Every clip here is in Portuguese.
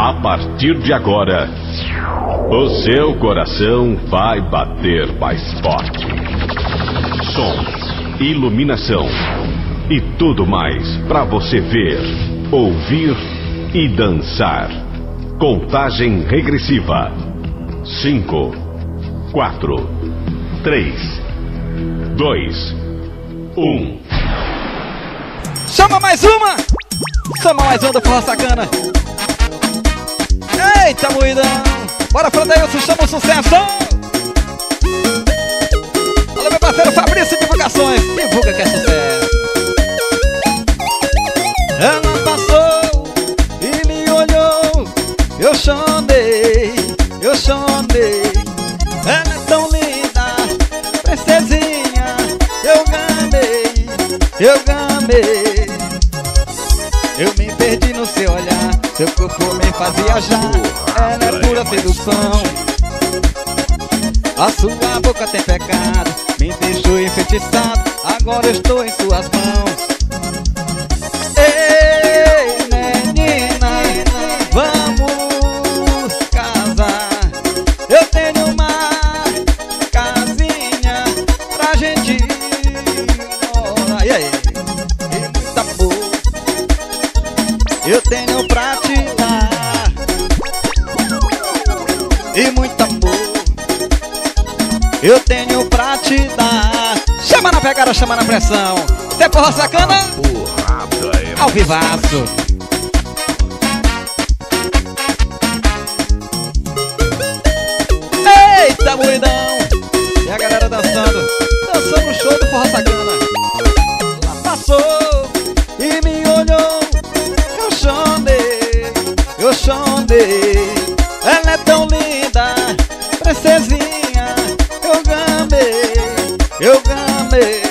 A partir de agora, o seu coração vai bater mais forte. Som, iluminação e tudo mais para você ver, ouvir e dançar. Contagem regressiva: 5, 4, 3, 2, 1. Chama mais uma! Chama mais uma do Forró Sacana! Eita, moidão! Bora, Frandailson, chama o sucesso! Eu tenho pra te dar. E muito amor. Eu tenho pra te dar. Chama na pegada, chama na pressão. Você porra sacana? Porrada é ao vivaço. Eita, moidão! E a galera dançando, dançando o show do Forró Sacana. Chorei. Ela é tão linda, princesinha, eu gamei, eu gamei.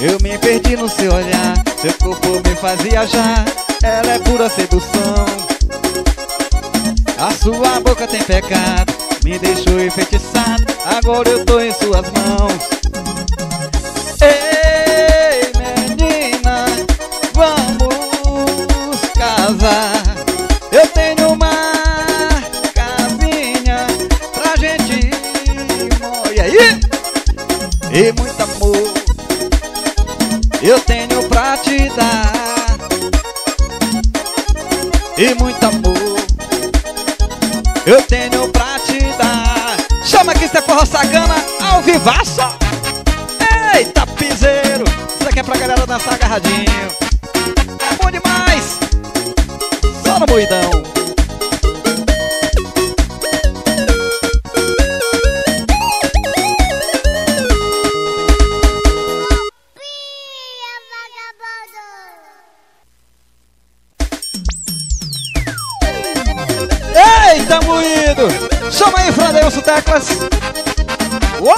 Eu me perdi no seu olhar, seu corpo me faz viajar. Ela é pura sedução. A sua boca tem pecado, me deixou enfeitiçado. Agora eu tô em suas mãos. Ei, menina, vamos casar. E muito amor eu tenho pra te dar. E muito amor Eu tenho pra te dar. Chama que isso é forró sacana ao vivaço. Eita piseiro Isso aqui é pra galera dançar agarradinho. É bom demais. Só no moidão Teclas! Uou!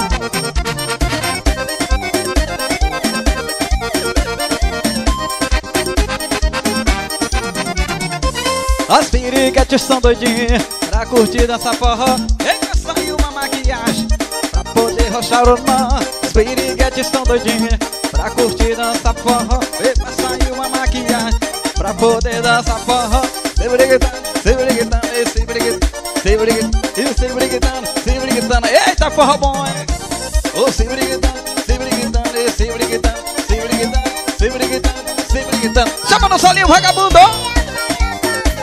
As piriguetes são doidinhas pra curtir dança forró. Ei, vai sair uma maquiagem pra poder rochar o nó. As piriguetes são doidinhas pra curtir dança forró. Ei, vai sair uma maquiagem pra poder dançar forró. Se briguitando, se briguitando, e se briguitando Se briguitando, e se briguitando, se briguitando Eita, forró bom, hein? Ô, se briguitando, se briguitando, se briguitando Se briguitando, se briguitando, se briguitando Chama no solinho, vagabundo!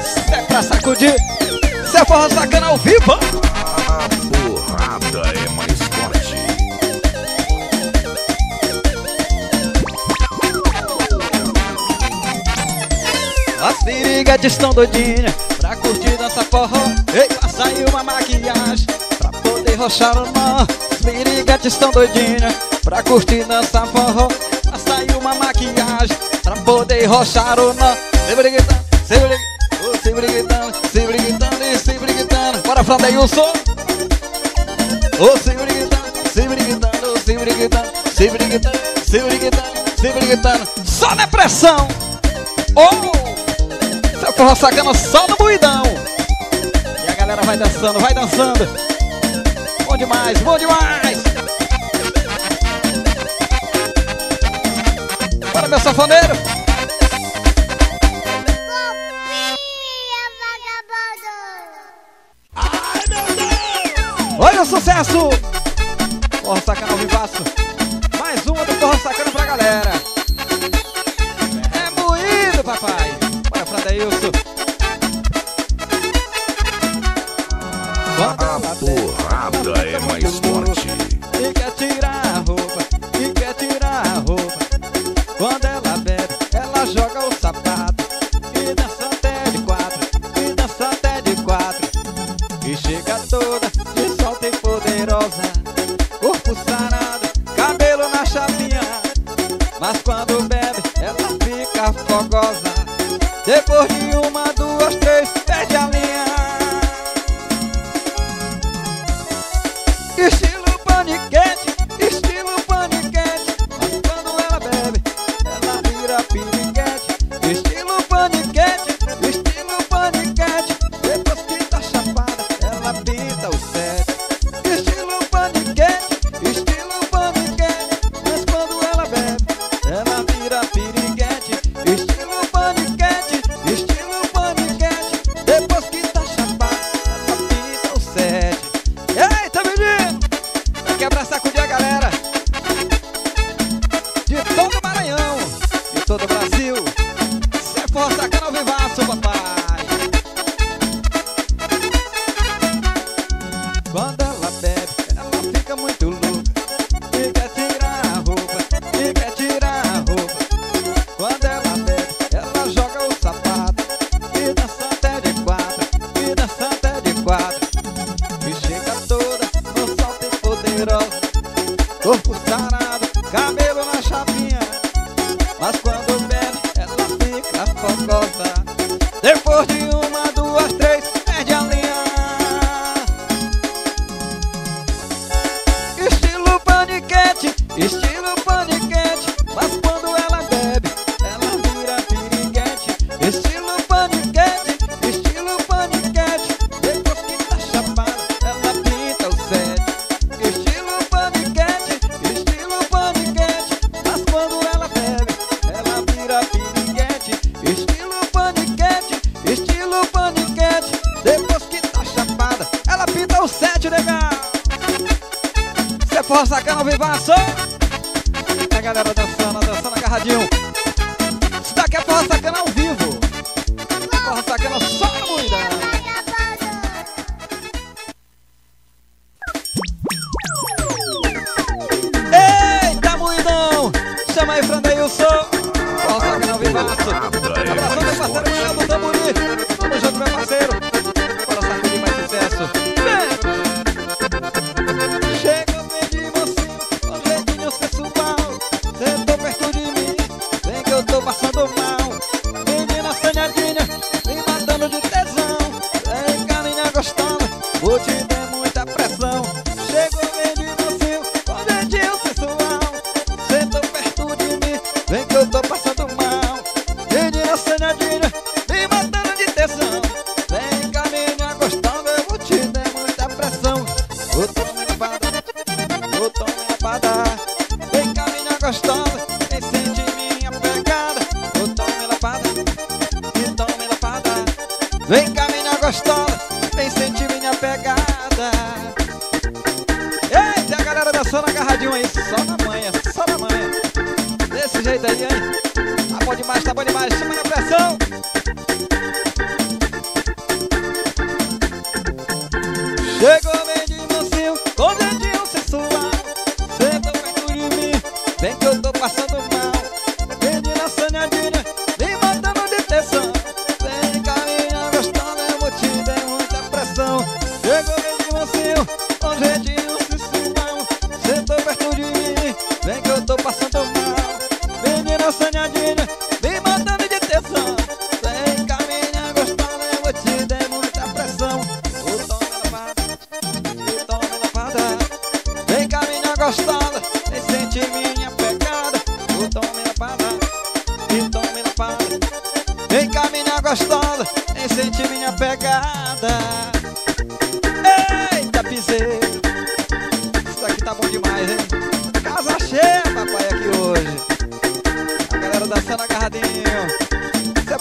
Se é pra sacudir, se é forró sacana ao vivo A porrada é mais forte. As piriguetes estão doidinhas pra curtir dança forró Ei, passa aí uma maquiagem pra o nó As piriguetes estão doidinhas pra curtir dança forró Passa aí uma maquiagem pra poder rochar o nó Se briguitando, se briguitando, se briguitando, se briguitando e se briguitando Bora, Frandeilson! Ô, se briguitando, se briguitando, se briguitando, se briguitando, se briguitando, se briguitando Só na pressão! Oh! Seu forró sacana só no buidão. E a galera vai dançando, vai dançando demais, bom demais! Bora, meu safoneiro! Ai, meu Deus! Olha o sucesso! Porra Sacana ao vivaço. Mais uma do Porra Sacana pra galera. É moído, papai. Olha pra Deilson. Então sete, legal. Você pode sacar no vivaço. A galera dançando, dançando agarradinho. Isso daqui é força.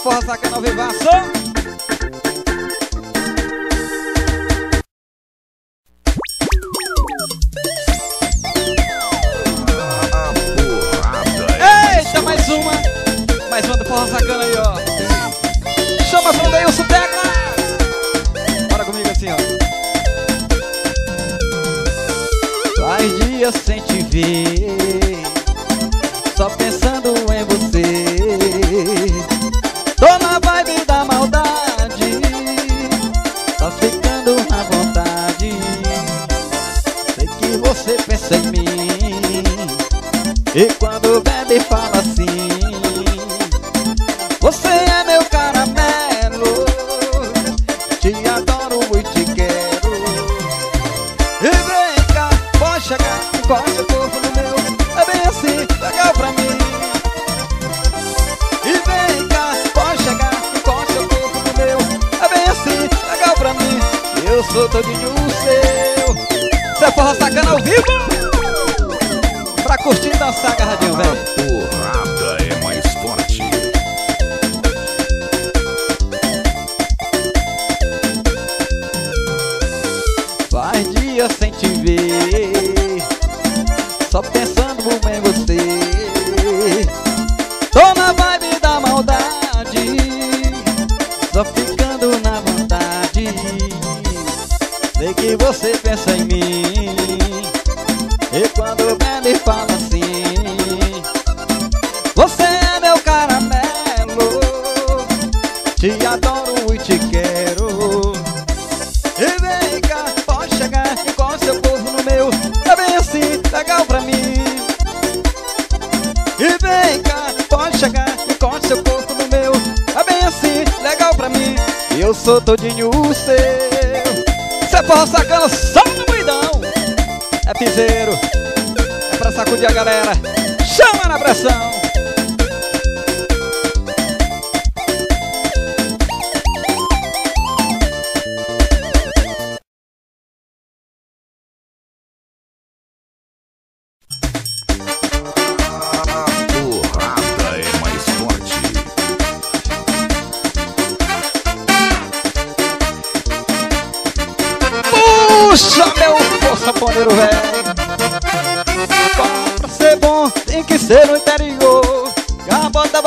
Forró Sacana é Vivaço. E quando bebe fala assim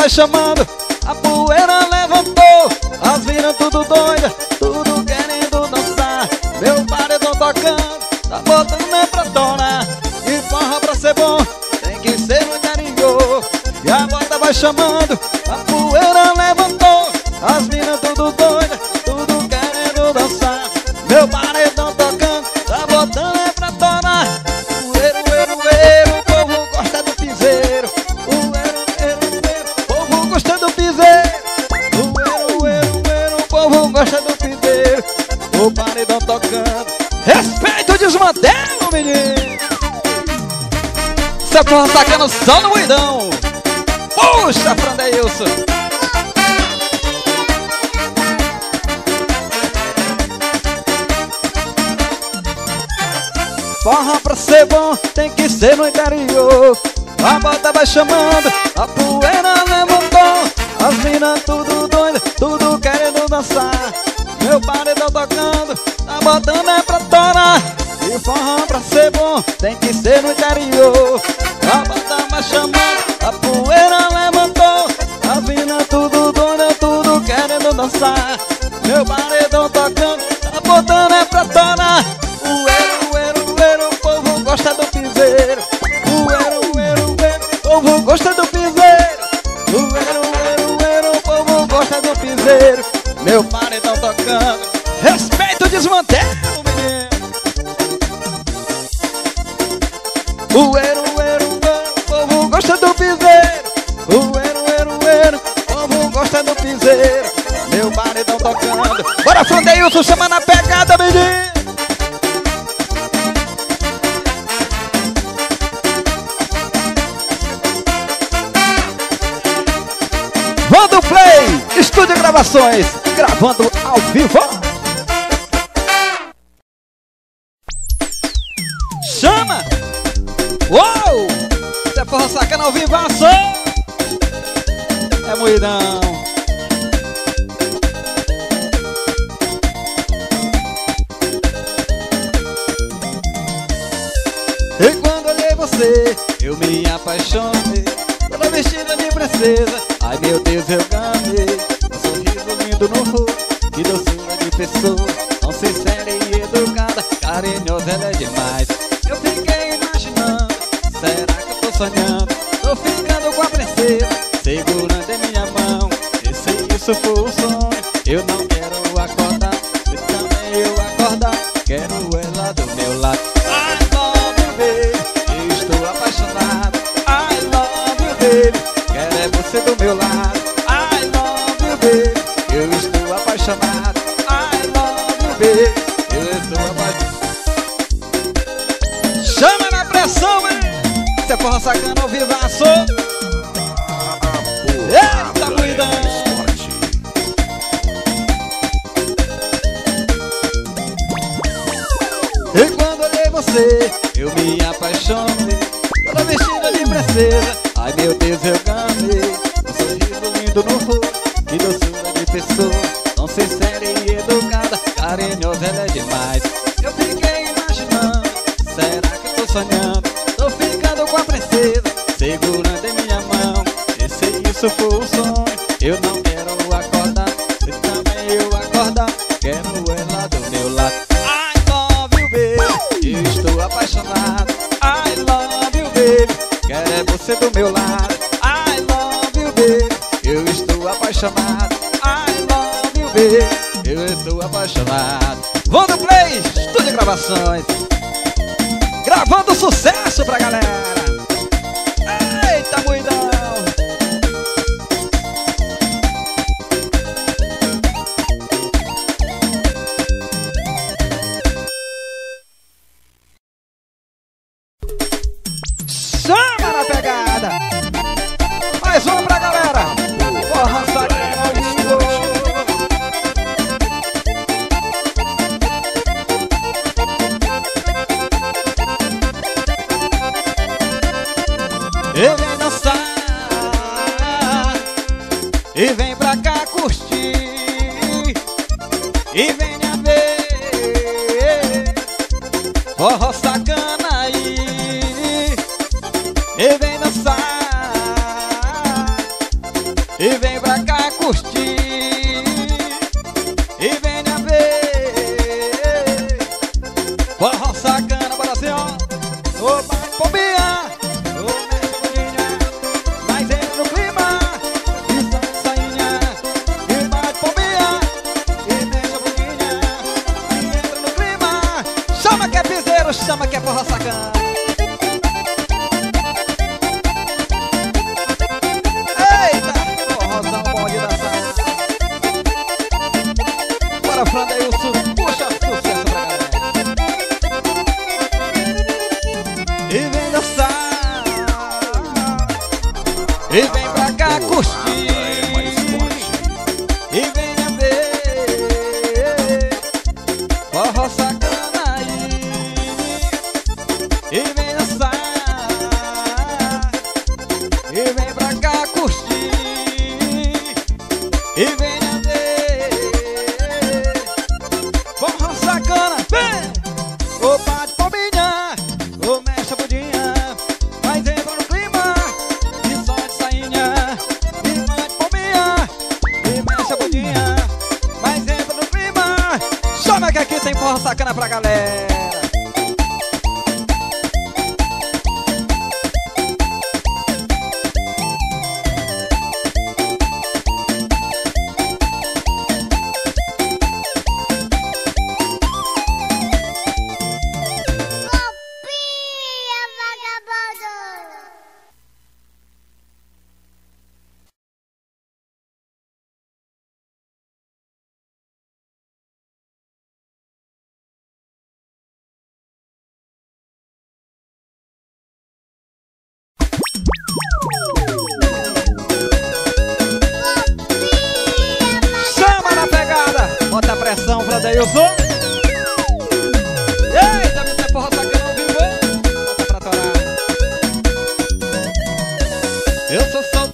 vai chamar. Anderson tacando som no moidão. Puxa, Frandeilson. Forra pra ser bom, tem que ser no interior. A bota vai chamando, a poeira levantou. As minas tudo doida, tudo querendo dançar. Meu paredão tá tocando, tá botando é pra torar. E forró pra ser bom, tem que ser no interior. paredão tocando. Bora, Fandeilson, chama na pegada, menino. Manda o play, estúdio gravações, gravando ao vivo. Chama! Uou! essa é porra sacana ao vivo, ação! É moidão! pessoa Tão sincera e educada Carinhosa ela é demais. Eu fiquei imaginando Será que eu tô sonhando? Tô ficando com a princesa Segurando em minha mão. E se isso for um sonho Eu não quero acordar. Se também eu acordar Quero ela do meu lado. I love you, baby Estou apaixonado. I love you, baby Quero é você do meu lado. eu me apaixonei. Toda vestida de princesa, ai meu Deus eu ganhei Um sorriso lindo no rosto, que doçura de pessoa. Tão sincera e educada, carinhosa ela é demais. gravações. Gravando sucesso pra galera. forró sacana aí. E vem dançar Eu sou só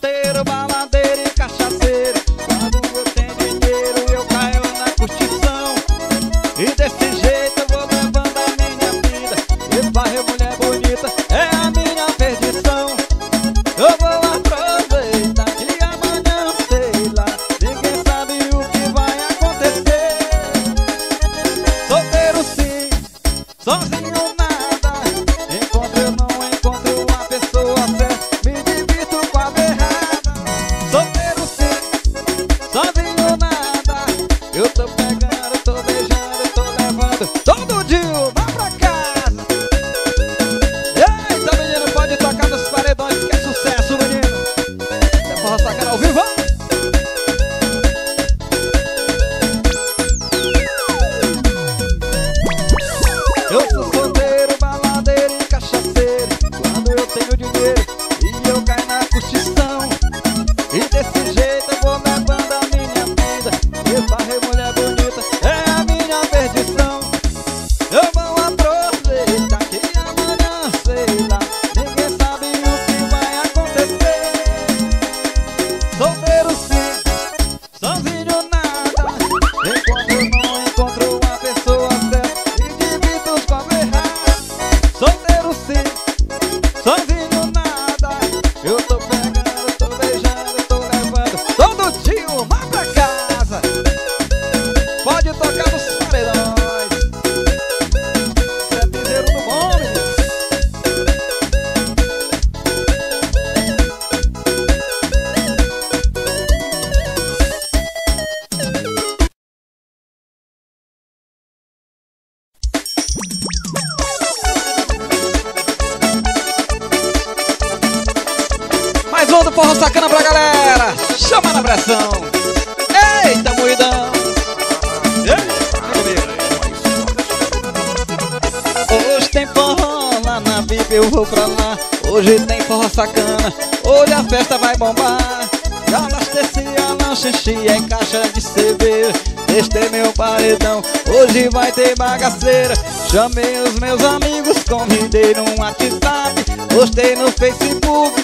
enchi em caixa de cerveja. Testei meu paredão. Hoje vai ter bagaceira. Chamei os meus amigos, convidei no WhatsApp. Postei no Facebook.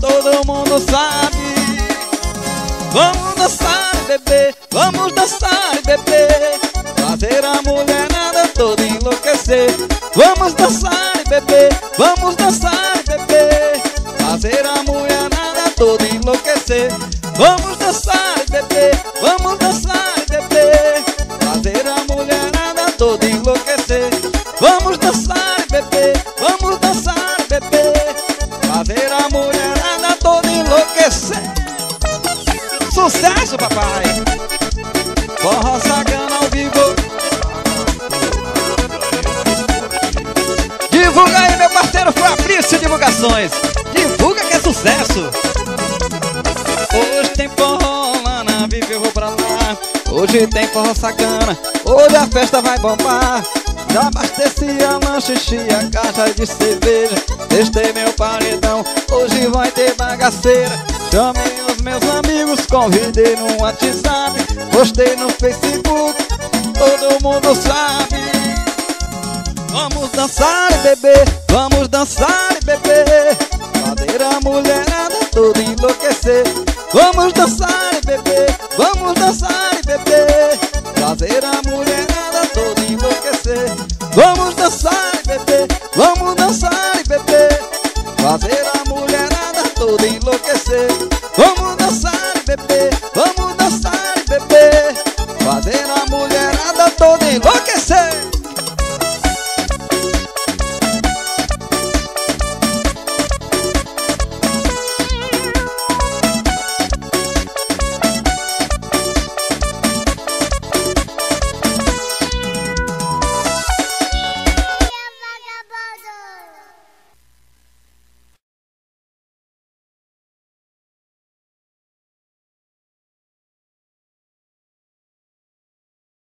Todo mundo sabe. Vamos dançar e beber, vamos dançar e beber. Fazer a mulherada toda enlouquecer. Vamos dançar e beber, vamos dançar e beber. Fazer a mulherada toda enlouquecer. Vamos dançar e beber, vamos dançar e beber. Fazer a mulherada toda enlouquecer. Vamos dançar e beber, vamos dançar e beber. Fazer a mulherada toda enlouquecer. Sucesso, papai! Forró Sagana ao vivo. Divulga aí, meu parceiro Fabrício Divulgações. Divulga que é sucesso. Hoje tem forró sacana. Hoje a festa vai bombar. Já abasteci a lancha, enchi a caixa de cerveja. Testei meu paredão. Hoje vai ter bagaceira. Chamei os meus amigos, convidei no WhatsApp. Postei no Facebook. Todo mundo sabe. Vamos dançar e beber, vamos dançar e beber. Fazer a mulherada toda enlouquecer. Vamos dançar vamos dançar e beber. Fazer a mulherada toda enlouquecer. Vamos dançar e beber,